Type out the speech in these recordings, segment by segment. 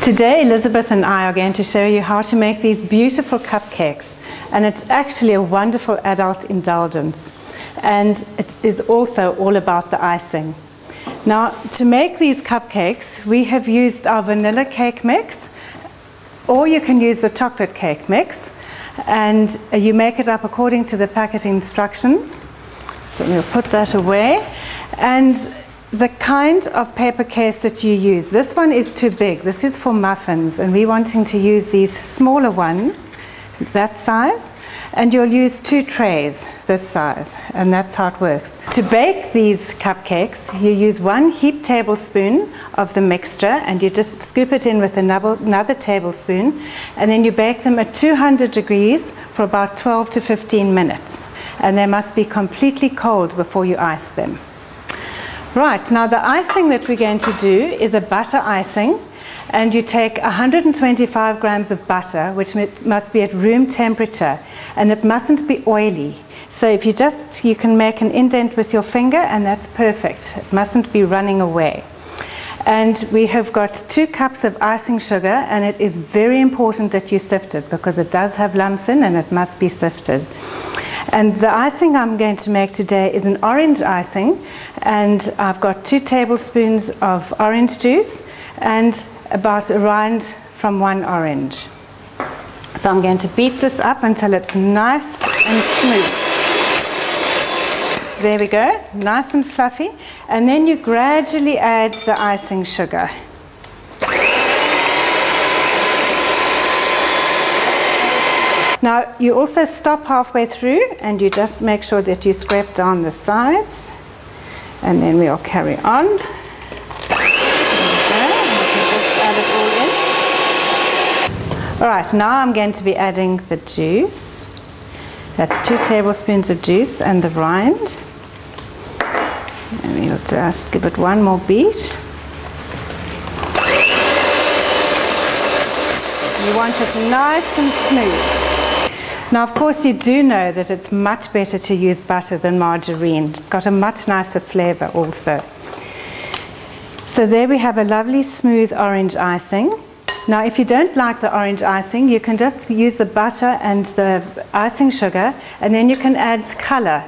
Today, Elizabeth and I are going to show you how to make these beautiful cupcakes. And it's actually a wonderful adult indulgence. And it is also all about the icing. Now, to make these cupcakes, we have used our vanilla cake mix, or you can use the chocolate cake mix. And you make it up according to the packet instructions. So we'll put that away. And the kind of paper case that you use. This one is too big. This is for muffins, and we're wanting to use these smaller ones, that size. And you'll use two trays this size, and that's how it works. To bake these cupcakes, you use one heaped tablespoon of the mixture, and you just scoop it in with another, another tablespoon, and then you bake them at 200 degrees for about 12 to 15 minutes. And they must be completely cold before you ice them. Right, now the icing that we're going to do is a butter icing. And you take 125 grams of butter, which must be at room temperature, and it mustn't be oily. So if you just, you can make an indent with your finger, and that's perfect. It mustn't be running away. And we have got two cups of icing sugar, and it is very important that you sift it because it does have lumps in and it must be sifted. And the icing I'm going to make today is an orange icing, and I've got two tablespoons of orange juice and about a rind from one orange. So I'm going to beat this up until it's nice and smooth. There we go, nice and fluffy. And then you gradually add the icing sugar. Now you also stop halfway through and you just make sure that you scrape down the sides and then we'll carry on. All right, now I'm going to be adding the juice. That's two tablespoons of juice and the rind. And we'll just give it one more beat. You want it nice and smooth. Now, of course, you do know that it's much better to use butter than margarine. It's got a much nicer flavor also. So there we have a lovely smooth orange icing. Now, if you don't like the orange icing, you can just use the butter and the icing sugar, and then you can add color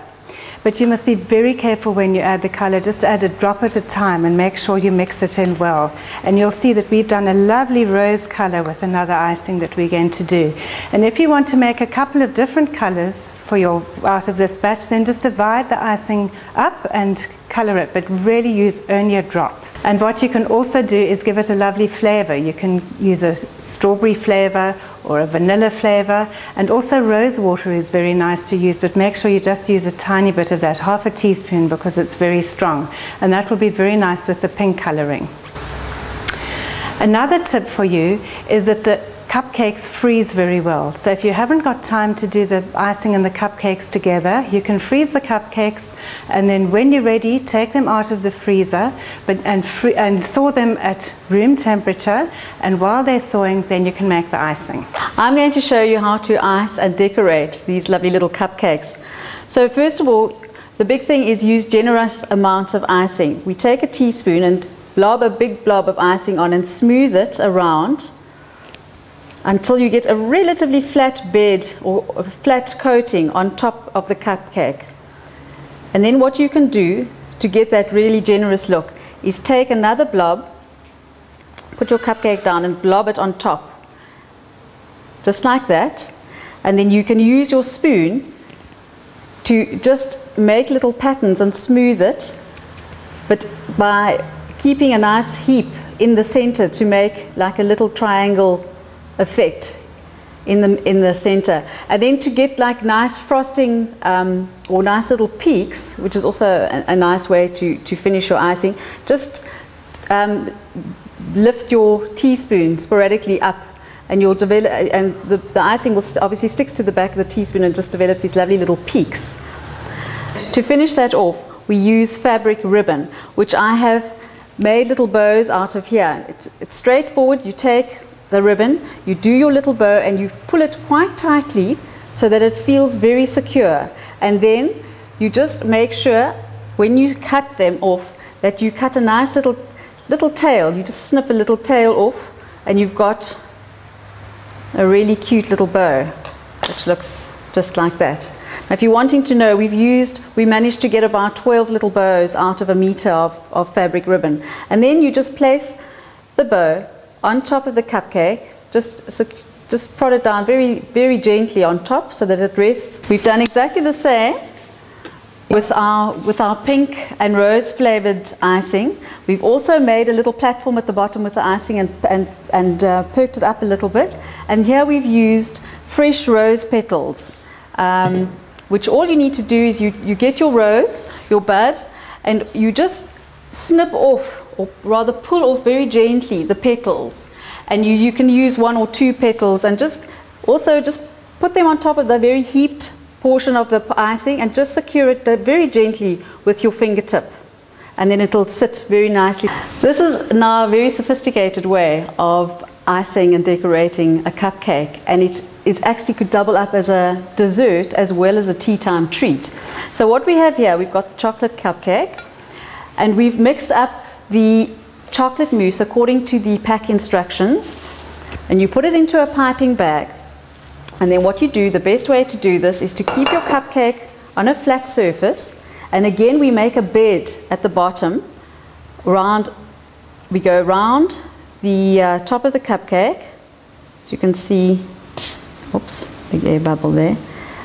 but you must be very careful when you add the color. Just add a drop at a time and make sure you mix it in well. And you'll see that we've done a lovely rose color with another icing that we're going to do. And if you want to make a couple of different colors for your out of this batch, then just divide the icing up and color it, but really use only a drop. And what you can also do is give it a lovely flavor. You can use a strawberry flavor or a vanilla flavor. And also rose water is very nice to use, but make sure you just use a tiny bit of that, half a teaspoon, because it's very strong. And that will be very nice with the pink coloring. Another tip for you is that the cupcakes freeze very well. So if you haven't got time to do the icing and the cupcakes together, you can freeze the cupcakes and then when you're ready, take them out of the freezer but, and, free, and thaw them at room temperature. And while they're thawing, then you can make the icing. I'm going to show you how to ice and decorate these lovely little cupcakes. So first of all, the big thing is use generous amounts of icing. We take a teaspoon and blob a big blob of icing on and smooth it around until you get a relatively flat bed or a flat coating on top of the cupcake. And then what you can do to get that really generous look is take another blob, put your cupcake down and blob it on top, just like that. And then you can use your spoon to just make little patterns and smooth it, but by keeping a nice heap in the center to make like a little triangle effect in the, in the center. And then to get like nice frosting um, or nice little peaks, which is also a, a, nice way to, to finish your icing, just um, lift your teaspoon sporadically up and you'll develop, and the, the icing will st obviously sticks to the back of the teaspoon and just develops these lovely little peaks. To finish that off, we use fabric ribbon, which I have made little bows out of here. It's, it's straightforward. You take the ribbon, you do your little bow and you pull it quite tightly so that it feels very secure. And then you just make sure when you cut them off that you cut a nice little, little tail. You just snip a little tail off and you've got a really cute little bow, which looks just like that. Now, if you're wanting to know, we've used, we managed to get about 12 little bows out of a meter of, of fabric ribbon. And then you just place the bow on top of the cupcake, just, just prod it down very, very gently on top so that it rests. We've done exactly the same with our, with our pink and rose flavored icing. We've also made a little platform at the bottom with the icing and, and, and uh, perked it up a little bit. And here we've used fresh rose petals, um, which all you need to do is you, you get your rose, your bud, and you just snip off, or rather pull off very gently the petals. And you, you can use one or two petals and just also just put them on top of the very heaped portion of the icing and just secure it uh, very gently with your fingertip and then it'll sit very nicely. This is now a very sophisticated way of icing and decorating a cupcake and it, it actually could double up as a dessert as well as a tea time treat. So what we have here, we've got the chocolate cupcake and we've mixed up the chocolate mousse according to the pack instructions and you put it into a piping bag and then what you do, the best way to do this is to keep your cupcake on a flat surface. And again, we make a bed at the bottom. Round, we go around the uh, top of the cupcake. As you can see, oops, big air bubble there.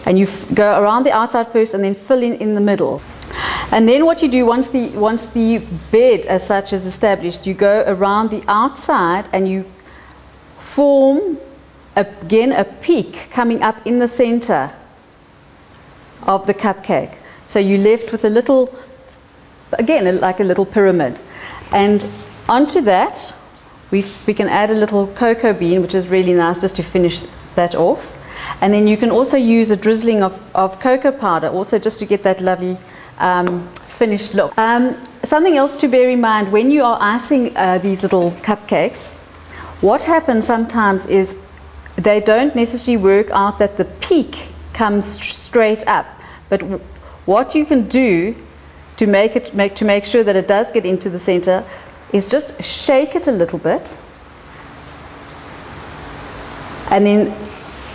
And you go around the outside first and then fill in in the middle. And then what you do once the, once the bed as such is established, you go around the outside and you form again a peak coming up in the center of the cupcake. So you left with a little, again, like a little pyramid. And onto that, we we can add a little cocoa bean, which is really nice just to finish that off. And then you can also use a drizzling of, of cocoa powder, also just to get that lovely um, finished look. Um, something else to bear in mind when you are icing uh, these little cupcakes, what happens sometimes is they don't necessarily work out that the peak comes straight up. But what you can do to make it make to make sure that it does get into the center is just shake it a little bit and then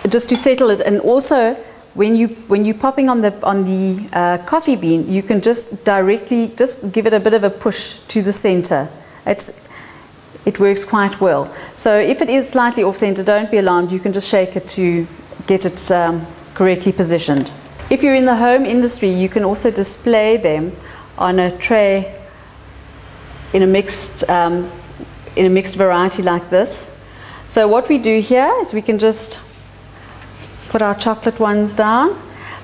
just to settle it and also when you when you're popping on the on the uh, coffee bean you can just directly just give it a bit of a push to the center it's it works quite well. So if it is slightly off center, don't be alarmed. You can just shake it to get it um, correctly positioned. If you're in the home industry, you can also display them on a tray in a mixed, um, in a mixed variety like this. So what we do here is we can just put our chocolate ones down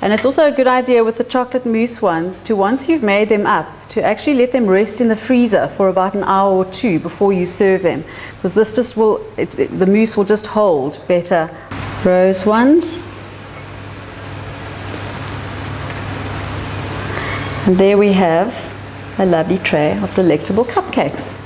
and it's also a good idea with the chocolate mousse ones to once you've made them up, to actually let them rest in the freezer for about an hour or two before you serve them. Because this just will, it, it, the mousse will just hold better. Rose ones. And there we have a lovely tray of delectable cupcakes.